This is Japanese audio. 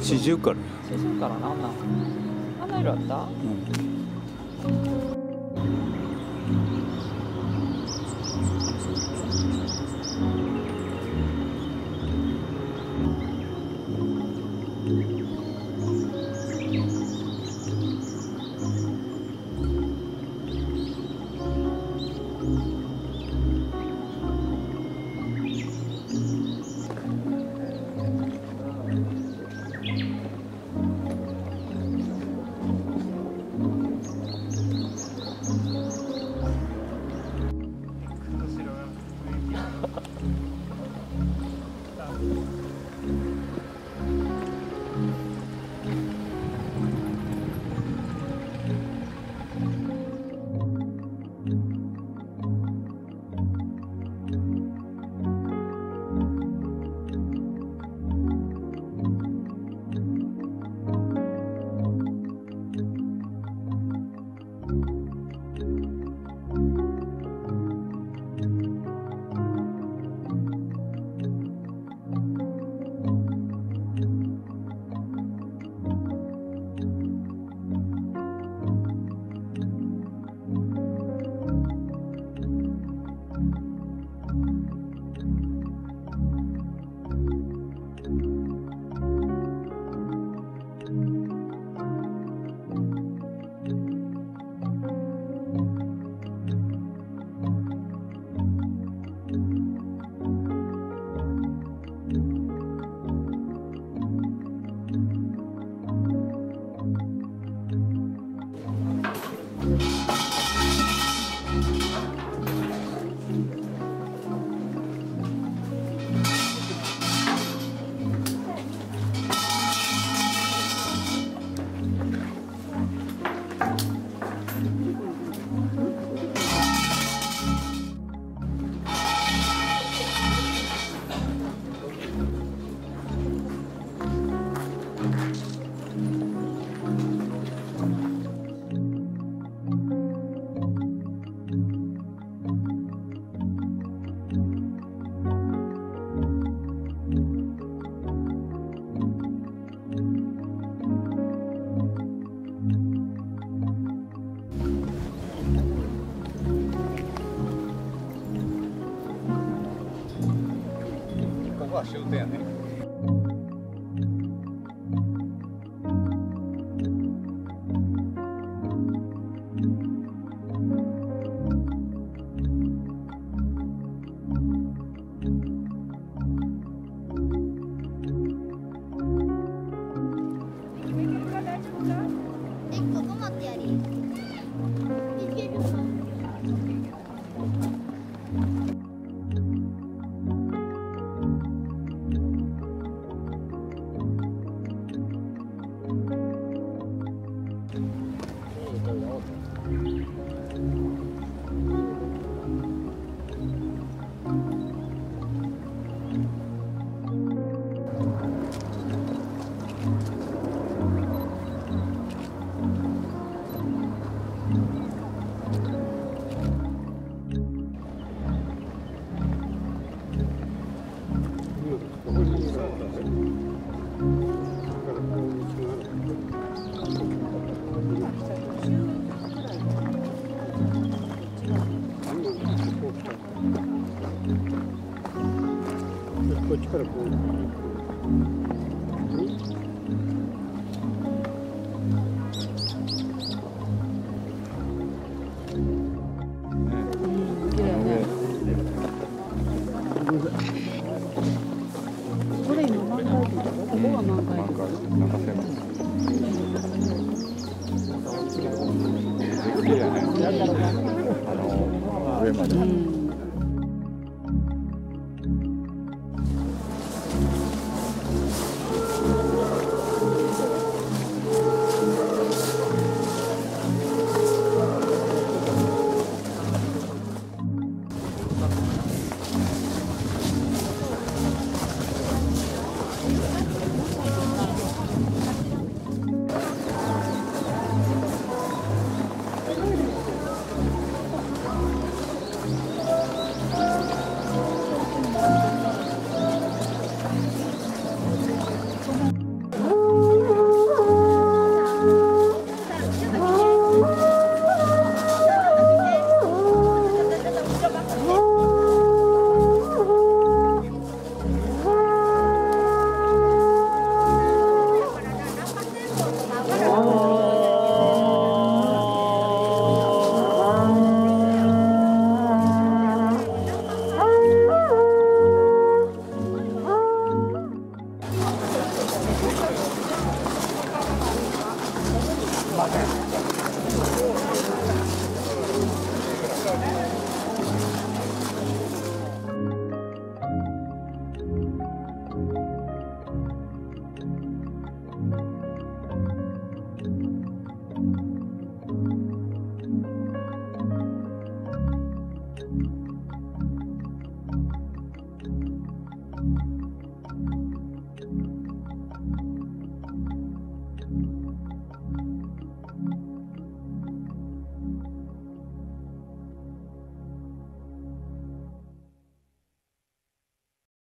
四十から。四十からなんなん？あんな色あった？うんは終点やねえ、ここ持ってやり。っちからこう。これ今満開時ここが満開な、работает.